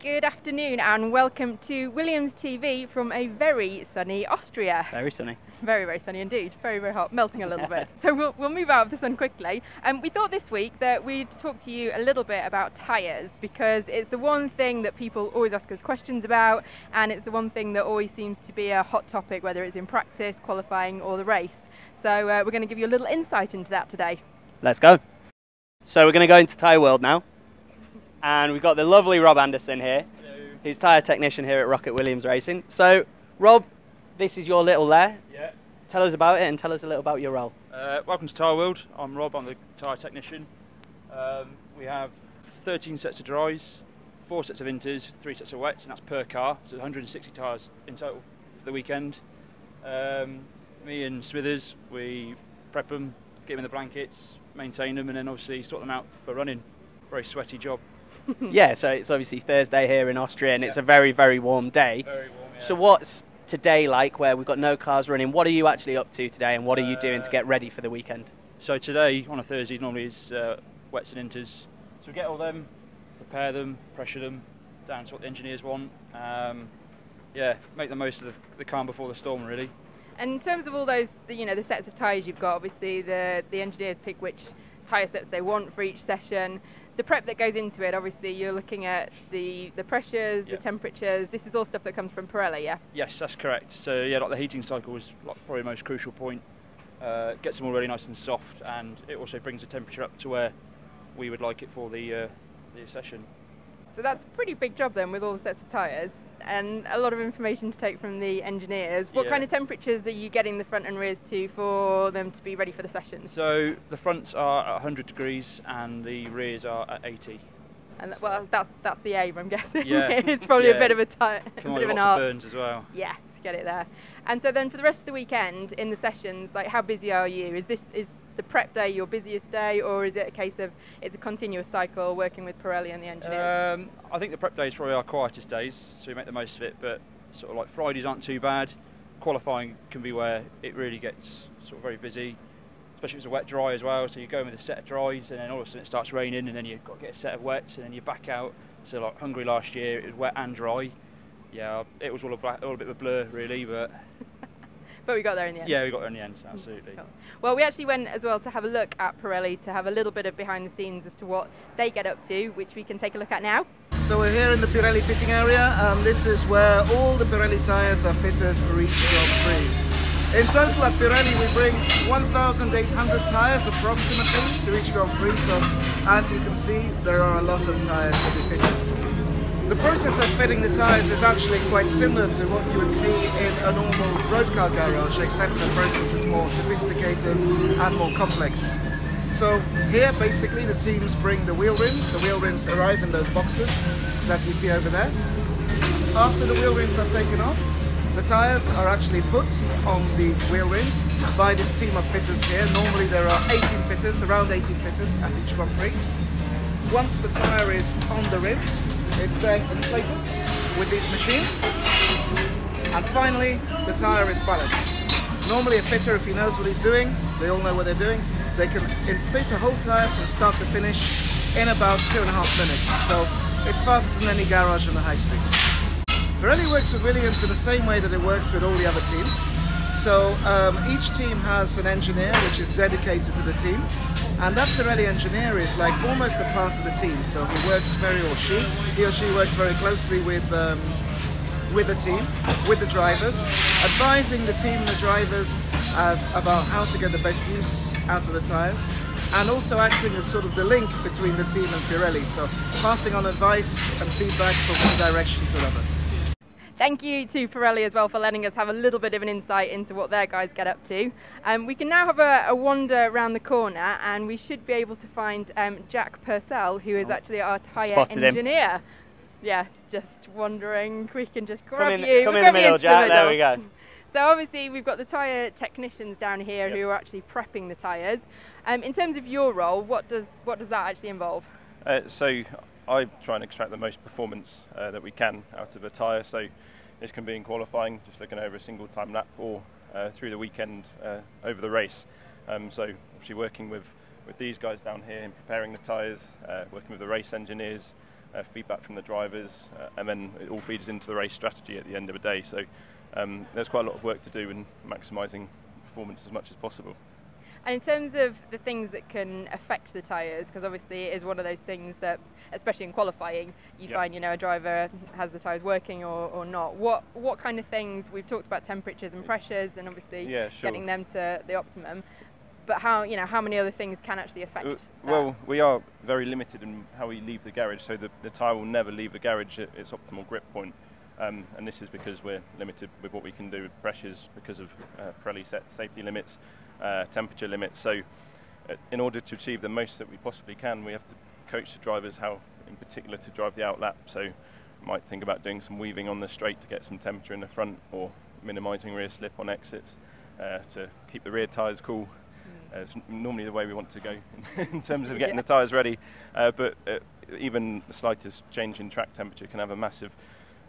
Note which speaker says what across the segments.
Speaker 1: Good afternoon and welcome to Williams TV from a very sunny Austria.
Speaker 2: Very sunny.
Speaker 1: Very, very sunny indeed. Very, very hot, melting a little bit. So we'll, we'll move out of the sun quickly. Um, we thought this week that we'd talk to you a little bit about tyres because it's the one thing that people always ask us questions about and it's the one thing that always seems to be a hot topic, whether it's in practice, qualifying or the race. So uh, we're going to give you a little insight into that today.
Speaker 2: Let's go. So we're going to go into tyre world now. And we've got the lovely Rob Anderson here,
Speaker 3: Hello.
Speaker 2: who's tyre technician here at ROKiT Williams Racing. So, Rob, this is your little lair.
Speaker 3: Yeah.
Speaker 2: Tell us about it and tell us a little about your role.
Speaker 3: Uh, welcome to Tyre World. I'm Rob. I'm the tyre technician. Um, we have 13 sets of dries, four sets of inters, three sets of wets, and that's per car. So 160 tyres in total for the weekend. Um, me and Smithers, we prep them, get them in the blankets, maintain them, and then obviously sort them out for running. Very sweaty job.
Speaker 2: yeah, so it's obviously Thursday here in Austria and it's a very, very warm day.
Speaker 3: Very warm. Yeah.
Speaker 2: So, what's today like where we've got no cars running? What are you actually up to today and what are you doing to
Speaker 3: Uh,
Speaker 2: get ready for the weekend?
Speaker 3: So today, on a Thursday, normally is uh, wets and inters. So we get all them, prepare them, pressure them, down to what the engineers want. Um, yeah, make the most of the, the calm before the storm, really.
Speaker 1: And in terms of all those, the- you know, the sets of tyres you've got, obviously the, the engineers pick which tyre sets they want for each session. The prep that goes into it, obviously you're looking at the, the pressures, the temperatures. This is all stuff that comes from Pirelli, yeah?
Speaker 3: Yes, that's correct. So yeah, like the heating cycle is like probably the most crucial point. Uh, gets them all really nice and soft, and it also brings the temperature up to where we would like it for the uh, the session.
Speaker 1: So that's a pretty big job then with all the sets of tyres and a lot of information to take from the engineers. What
Speaker 3: Yeah.
Speaker 1: kind of temperatures are you getting the front and rears to for them to be ready for the sessions?
Speaker 3: So the fronts are at 100 degrees and the rears are at 80.
Speaker 1: And well, that's that's the aim, I'm guessing.
Speaker 3: Yeah.
Speaker 1: it's probably a bit of a, ti- a bit of an art.
Speaker 3: burns as well.
Speaker 1: Yeah, to get it there. And so then for the rest of the weekend in the sessions, like how busy are you? Is this is the prep day your busiest day, or is it a case of it's a continuous cycle working with Pirelli and the engineers?
Speaker 3: Um, I think the prep days probably our quietest days, so we make the most of it. But sort of like Fridays aren't too bad. Qualifying can be where it really gets sort of very busy, especially if it's a wet dry as well. So you go in with a set of dries, and then all of a sudden it starts raining, and then you've got to get a set of wets, and then you're back out. So like Hungary last year, it was wet and dry. Yeah, it was all a, black, all a bit of a blur really, but
Speaker 1: but we got there in the end.
Speaker 3: yeah, we got there in the end. Absolutely.
Speaker 1: Cool. Well, we actually went as well to have a look at Pirelli to have a little bit of behind the scenes as to what they get up to, which we can take a look at now.
Speaker 4: So we're here in the Pirelli fitting area. Um, this is where all the Pirelli tyres are fitted for each Grand Prix. In total at Pirelli we bring 1,800 tyres approximately to each Grand Prix. So as you can see there are a lot of tyres to be fitted. The process of fitting the tyres is actually quite similar to what you would see in a normal road car garage except the process is more sophisticated and more complex. So here basically the teams bring the wheel rims. The wheel rims arrive in those boxes that you see over there. After the wheel rims are taken off, the tires are actually put on the wheel rims by this team of fitters here. Normally there are 18 fitters, around 18 fitters at each Grand Prix. Once the tire is on the rim, it's then inflated with these machines. And finally, the tire is balanced. Normally a fitter, if he knows what he's doing, they all know what they're doing, they can inflate a whole tire from start to finish in about two and a half minutes. So it's faster than any garage on the high street. Pirelli works with Williams in the same way that it works with all the other teams. So um, each team has an engineer which is dedicated to the team, and that Pirelli engineer is like almost a part of the team. So he works very, or she, he or she works very closely with um, with the team, with the drivers, advising the team and the drivers uh, about how to get the best use out of the tyres, and also acting as sort of the link between the team and Pirelli. So passing on advice and feedback from one direction to another.
Speaker 1: Thank you to Pirelli as well for letting us have a little bit of an insight into what their guys get up to. Um, we can now have a, a wander around the corner and we should be able to find um, Jack Purcell, who is
Speaker 2: Oh,
Speaker 1: actually our tyre
Speaker 2: spotted him.
Speaker 1: engineer. Yeah, just wondering. We can just grab
Speaker 2: come in,
Speaker 1: you.
Speaker 2: come
Speaker 1: we'll
Speaker 2: in the middle, Jack. There
Speaker 1: middle.
Speaker 2: we go.
Speaker 1: So obviously we've got the tyre technicians down here
Speaker 3: Yep.
Speaker 1: who are actually prepping the tyres. Um, in terms of your role, what does what does that actually involve?
Speaker 5: Uh, so I try and extract the most performance uh, that we can out of a tyre. So this can be in qualifying, just looking over a single time lap, or uh, through the weekend uh, over the race. Um, so obviously working with, with these guys down here and preparing the tyres, uh, working with the race engineers, uh, feedback from the drivers, uh, and then it all feeds into the race strategy at the end of the day. So um, there's quite a lot of work to do in maximising performance as much as possible.
Speaker 1: And in terms of the things that can affect the tyres, because obviously it is one of those things that, especially in qualifying, you
Speaker 5: Yep.
Speaker 1: find you know a driver has the tyres working or, or not. What what kind of things we've talked about temperatures and pressures, and obviously
Speaker 5: Yeah, sure.
Speaker 1: getting them to the optimum. But how you know how many other things can actually affect?
Speaker 5: Uh? Well, we are very limited in how we leave the garage, so the, the tyre will never leave the garage at its optimal grip point. Um, and this is because we're limited with what we can do with pressures because of uh, Pirelli set safety limits, uh, temperature limits. So, uh, in order to achieve the most that we possibly can, we have to coach the drivers how, in particular, to drive the outlap. So, you might think about doing some weaving on the straight to get some temperature in the front, or minimising rear slip on exits uh, to keep the rear tyres cool. Uh, it's normally the way we want to go in terms of getting
Speaker 1: Yeah.
Speaker 5: the tyres ready. Uh, but uh, even the slightest change in track temperature can have a massive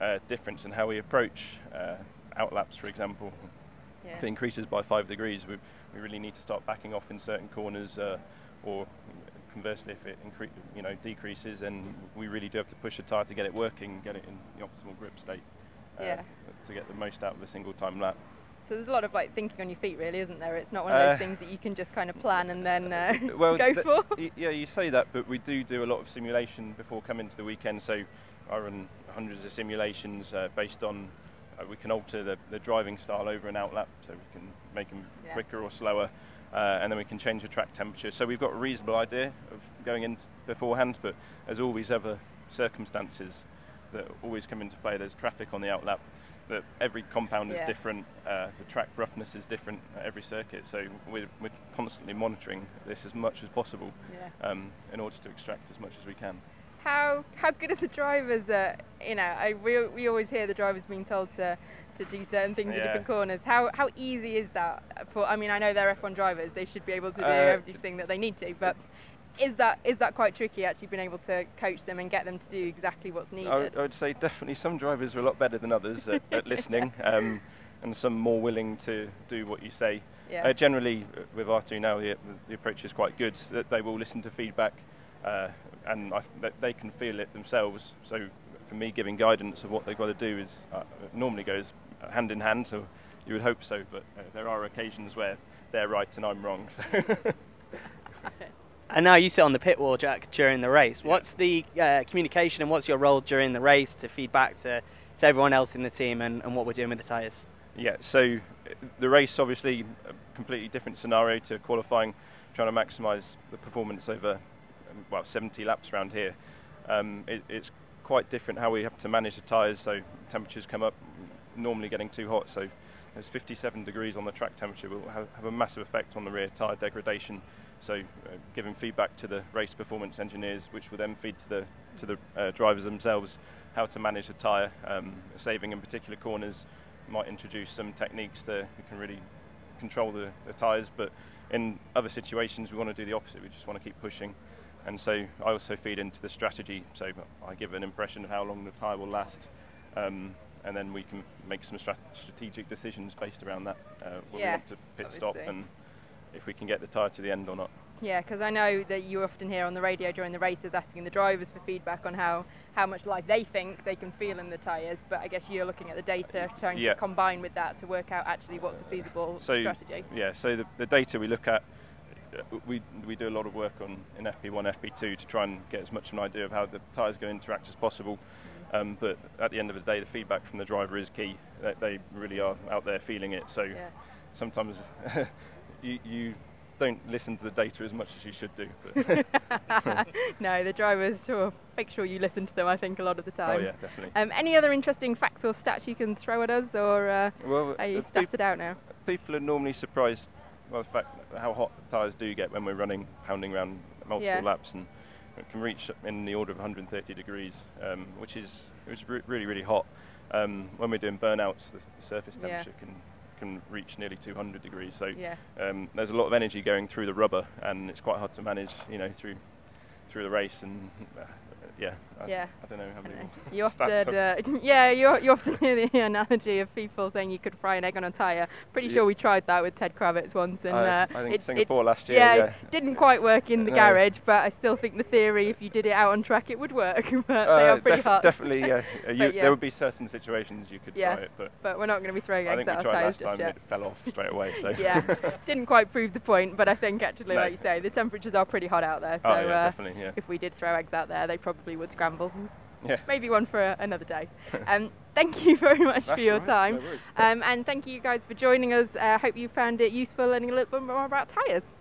Speaker 5: uh, difference in how we approach uh, outlaps, for example.
Speaker 1: Yeah.
Speaker 5: If it increases by five degrees, we, we really need to start backing off in certain corners, uh, or conversely, if it incre- you know decreases, then we really do have to push the tyre to get it working, get it in the optimal grip state, uh,
Speaker 1: Yeah.
Speaker 5: to get the most out of a single time lap.
Speaker 1: So there's a lot of like thinking on your feet, really, isn't there? It's not one of
Speaker 5: Uh,
Speaker 1: those things that you can just kind of plan and then uh,
Speaker 5: well,
Speaker 1: go for.
Speaker 5: yeah, you say that, but we do do a lot of simulation before coming to the weekend. So I run hundreds of simulations uh, based on uh, we can alter the, the driving style over an outlap, so we can make them
Speaker 1: Yeah.
Speaker 5: quicker or slower, uh, and then we can change the track temperature. So we've got a reasonable idea of going in beforehand, but there's always other circumstances that always come into play. There's traffic on the outlap. That every compound
Speaker 1: Yeah.
Speaker 5: is different. Uh, the track roughness is different at every circuit. So we're, we're constantly monitoring this as much as possible
Speaker 1: Yeah.
Speaker 5: um, in order to extract as much as we can.
Speaker 1: How how good are the drivers at you know I, we we always hear the drivers being told to to do certain things at
Speaker 5: Yeah.
Speaker 1: different corners. How how easy is that for? I mean I know they're F1 drivers; they should be able to do
Speaker 5: Uh,
Speaker 1: everything that they need to. But is that is that quite tricky? Actually, being able to coach them and get them to do exactly what's
Speaker 5: I
Speaker 1: needed.
Speaker 5: would, I would say definitely some drivers are a lot better than others at, at listening, um, and some more willing to do what you say.
Speaker 1: yeah.
Speaker 5: Uh, generally, uh, with R2 now, the, the approach is quite good. So that they will listen to feedback, uh, and I, they can feel it themselves. So, for me, giving guidance of what they've got to do is uh, normally goes hand in hand. So, you would hope so, but uh, there are occasions where they're right and I'm wrong. So.
Speaker 2: And now you sit on the pit wall, Jack, during the race.
Speaker 5: Yeah.
Speaker 2: What's the uh, communication and what's your role during the race to feed back to, to everyone else in the team and, and what we're doing with the tyres?
Speaker 5: Yeah, so uh, the race obviously a completely different scenario to qualifying, trying to maximise the performance over well 70 laps around here. Um, it, it's quite different how we have to manage the tyres. So temperatures come up, normally getting too hot. So there's 57 degrees on the track temperature will have, have a massive effect on the rear tyre degradation. So uh, giving feedback to the race performance engineers, which will then feed to the to the uh, drivers themselves how to manage the tyre, um, saving in particular corners might introduce some techniques that can really control the, the tyres, but in other situations we want to do the opposite. We just want to keep pushing, and so I also feed into the strategy. So I give an impression of how long the tyre will last, um, and then we can make some strat- strategic decisions based around that. Uh, whether
Speaker 1: Yeah,
Speaker 5: we want to pit stop and if we can get the tyre to the end or not.
Speaker 1: Yeah, because I know that you often hear on the radio during the races asking the drivers for feedback on how, how much life they think they can feel in the tyres, but I guess you're looking at the data, trying
Speaker 5: Yeah.
Speaker 1: to combine with that to work out actually what's a feasible
Speaker 5: So
Speaker 1: strategy.
Speaker 5: yeah, so the, the data we look at, we we do a lot of work on in FP1, FP2 to try and get as much of an idea of how the tyres going to interact as possible. Um, but at the end of the day, the feedback from the driver is key. They, they really are out there feeling it. So
Speaker 1: Yeah.
Speaker 5: sometimes you you don't listen to the data as much as you should do. But
Speaker 1: no, the drivers sure make sure you listen to them. I think a lot of the time.
Speaker 5: oh yeah, definitely.
Speaker 1: Um, any other interesting facts or stats you can throw at us, or uh,
Speaker 5: well,
Speaker 1: are you
Speaker 5: uh,
Speaker 1: statted out now?
Speaker 5: people are normally surprised by the fact how hot the tyres do get when we're running, pounding around multiple
Speaker 1: Yeah.
Speaker 5: laps, and it can reach in the order of 130 degrees, um, which is is re- really really hot. Um, when we're doing burnouts, the surface
Speaker 1: Yeah.
Speaker 5: temperature can can reach nearly 200 degrees. So
Speaker 1: Yeah.
Speaker 5: um, there's a lot of energy going through the rubber, and it's quite hard to manage, you know, through through the race. And uh, yeah, I,
Speaker 1: Yeah.
Speaker 5: I don't know how many.
Speaker 1: Know. You often, uh, yeah, you, you often hear the analogy of people saying you could fry an egg on a tyre. Pretty
Speaker 5: Yeah.
Speaker 1: sure we tried that with Ted Kravitz once, and
Speaker 5: I,
Speaker 1: uh,
Speaker 5: I think
Speaker 1: it, it-
Speaker 5: Singapore last year.
Speaker 1: yeah,
Speaker 5: Yeah,
Speaker 1: it didn't quite work in the
Speaker 5: No.
Speaker 1: garage, but I still think the theory, if you did it out on track, it would work. but they
Speaker 5: Uh,
Speaker 1: are pretty
Speaker 5: def-
Speaker 1: hot.
Speaker 5: Definitely, yeah. Uh, you,
Speaker 1: yeah.
Speaker 5: There would be certain situations you could
Speaker 1: Yeah.
Speaker 5: try it, but
Speaker 1: But we're not going to be throwing
Speaker 5: I
Speaker 1: eggs at our tyres just
Speaker 5: time
Speaker 1: yet.
Speaker 5: it fell off straight away. So
Speaker 1: yeah, didn't quite prove the point, but I think actually,
Speaker 5: No.
Speaker 1: like you say, the temperatures are pretty hot out there. So
Speaker 5: oh yeah,
Speaker 1: uh,
Speaker 5: definitely, yeah.
Speaker 1: if we did throw eggs out there, they probably would scramble.
Speaker 5: Yeah.
Speaker 1: Maybe one for uh, another day. Um, thank you very much for your
Speaker 5: right,
Speaker 1: time.
Speaker 5: no
Speaker 1: um, and thank you guys for joining us. I uh, hope you found it useful learning a little bit more about tyres.